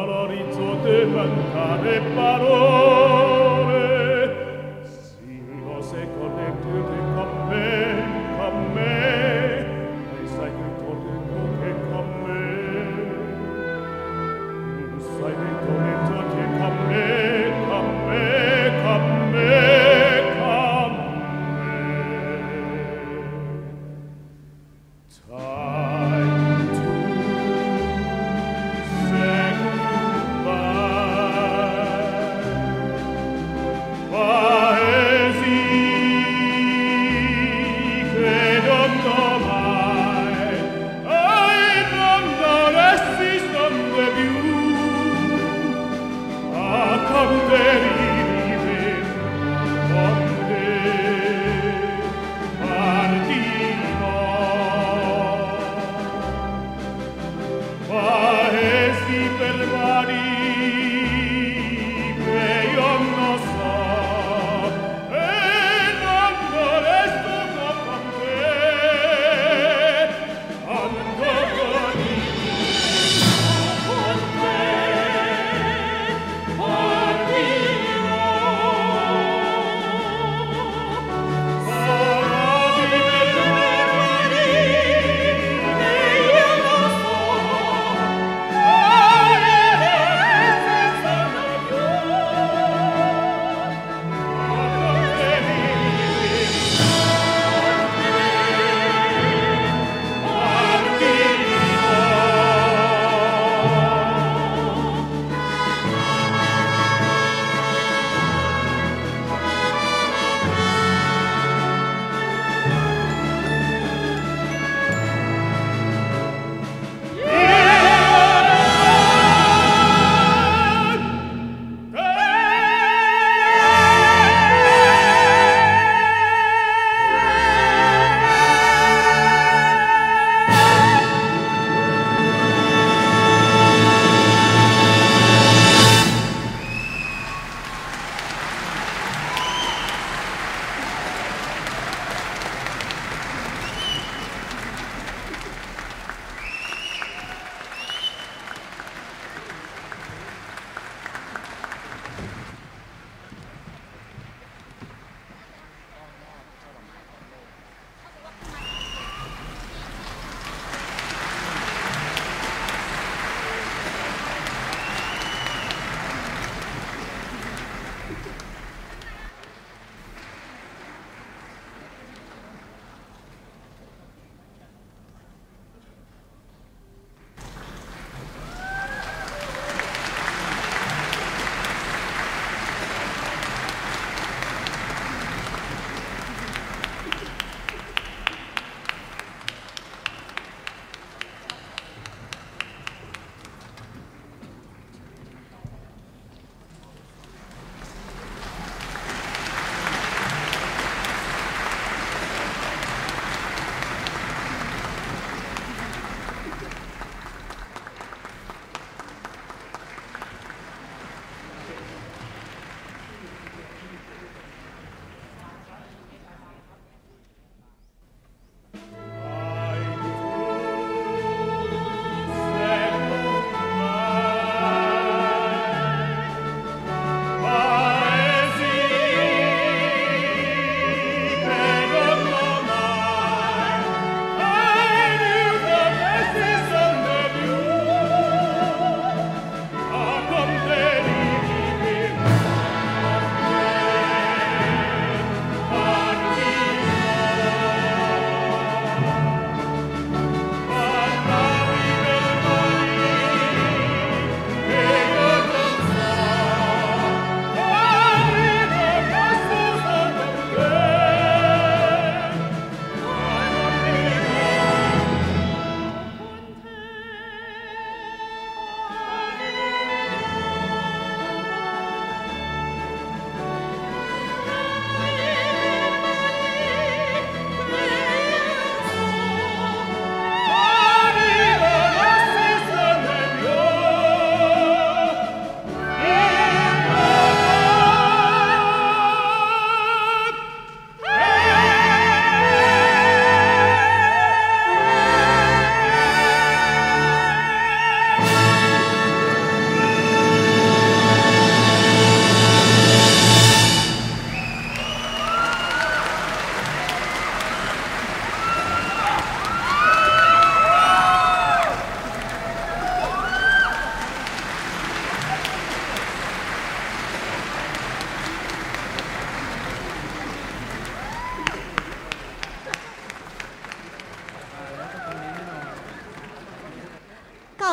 all'orizzonte cantare parole.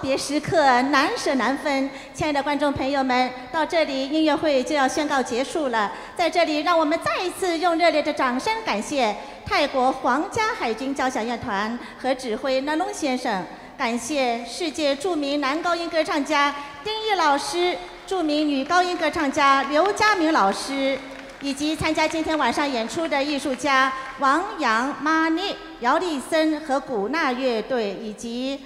别时刻难舍难分。亲爱的观众朋友们，到这里音乐会就要宣告结束了。在这里，让我们再一次用热烈的掌声感谢泰国皇家海军交响乐团和指挥那龙先生，感谢世界著名男高音歌唱家丁毅老师，著名女高音歌唱家刘佳明老师。以及参加今天晚上演出的艺术家王阳、玛尼、姚丽森和古纳乐队，以及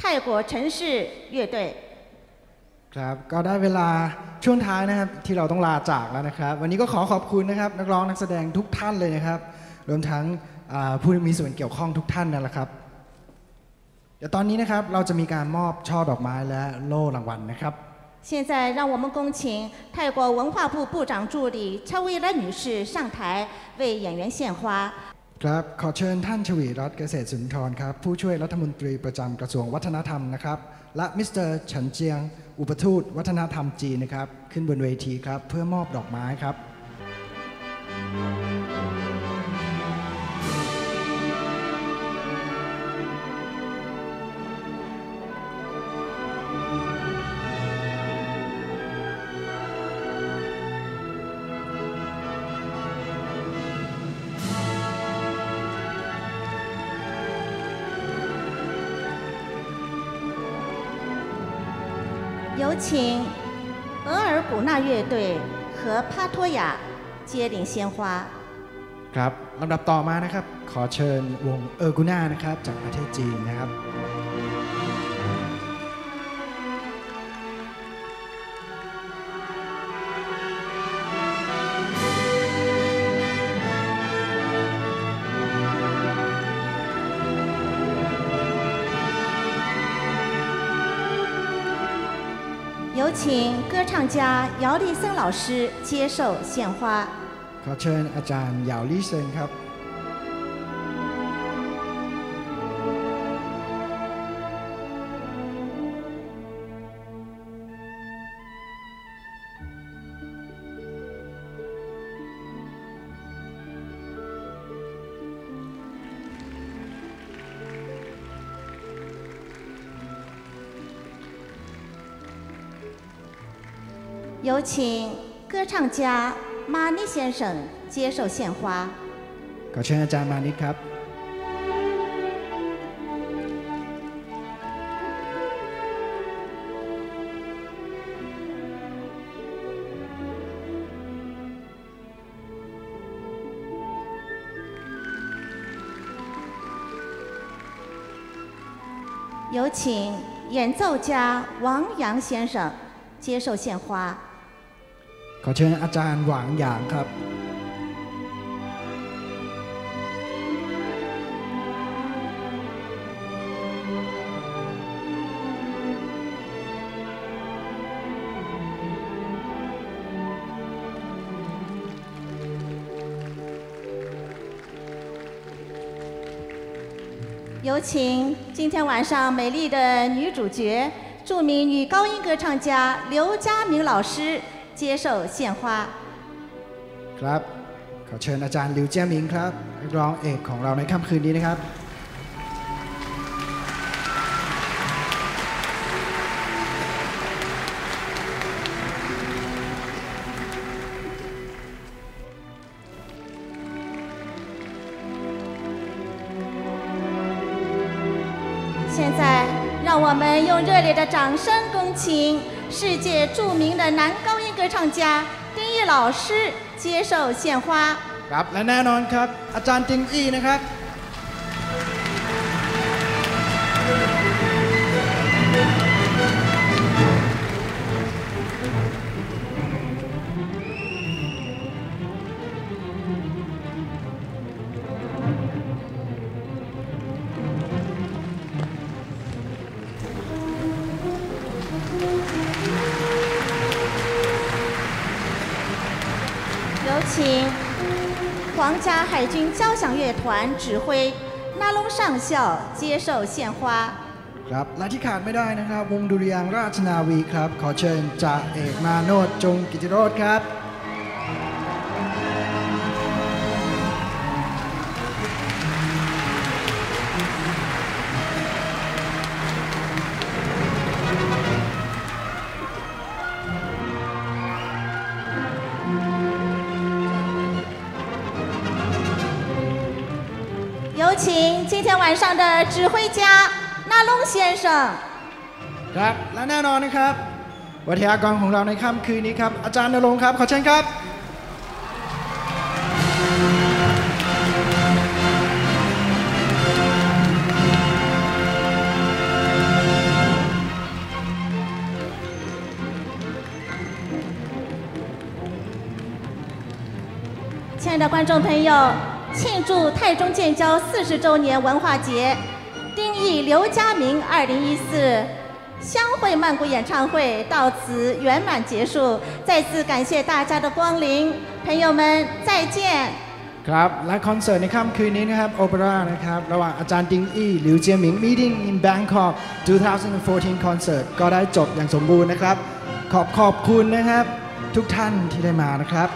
泰国城市乐队。ครับก็ได้เวลาช่วงท้ายนะครับที่เราต้องลาจากแล้วนะครับ วันนี้ก็ขอขอบคุณนะครับนักร้องนักแสดงทุกท่านเลยนะครับ รวมทั้งผู้มีส่วนเกี่ยวข้องทุกท่านนั่นแหละครับ เดี๋ยวตอนนี้นะครับเราจะมีการมอบช่อดอกไม้และโล่รางวัลนะครับ现在让我们恭请泰国文化部部长助理车维拉女士上台为演员献花。 ครับ ขอเชิญท่านชวีรัตน์เกษตรสุนทรครับ ผู้ช่วยรัฐมนตรีประจำกระทรวงวัฒนธรรมนะครับ และมิสเตอร์เฉินเจียง อุปทูตวัฒนธรรมจีนนะครับ ขึ้นบนเวทีครับ เพื่อมอบดอกไม้ครับ 有请额尔古纳乐队和帕托亚接领鲜花。ครับลำดับต่อมานะครับ ขอเชิญวงเออร์กูน่านะครับจากประเทศจีนนะครับ 有请歌唱家姚丽森老师接受献花。ขอเชิญอาจารย์ยาวลี่เซินครับ 有请歌唱家马尼先生接受献花。ขอเชิญอาจารย์มานิดครับ有请演奏家王阳先生接受献花。 ขอเชิญอาจารย์หวางหยางครับ 有请今天晚上美丽的女主角，着名女高音歌唱家刘佳明老师 接受献花。ครับ ขอเชิญอาจารย์ลิวเจียมิงครับนักร้องเอกของเราในค่ำคืนนี้นะครับ 现在，让我们用热烈的掌声恭请世界着名的男高音 歌唱家丁毅老师接受献花。ครับและแน่นอนครับ อาจารย์ติงอี้นะครับ 请皇家海军交响乐团指挥那龙上校接受献花。 ครับและที่ขาดไม่ได้นะครับ วงดุริยางค์ราชนาวีครับ ขอเชิญจ่าเอกมาโนดจงกิติโรธครับ 今天晚上的指挥家纳龙先生。 ครับ และแน่นอนนะครับวิทยากรของเราในค่ำคืนนี้ครับ อาจารย์นรงค์ครับ ขอเชิญครับ 亲爱的观众朋友， 庆祝太中建交四十周年文化节，丁义刘家明二零一四相会曼谷演唱会到此圆满结束。再次感谢大家的光临，朋友们再见。 ครับ และคอนเสิร์ตในค่ำคืนนี้นะครับโอเปร่านะครับ ระหว่างอาจารย์ติงอี้หลิวเจียหมิง Meeting in Bangkok 2014 Concert ก็ได้จบอย่างสมบูรณ์นะครับ ขอบขอบคุณนะครับ ทุกท่านที่ได้มานะครับ